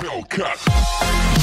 Hellcat.